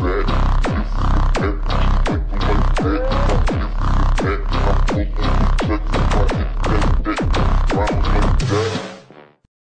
Red. Thank you.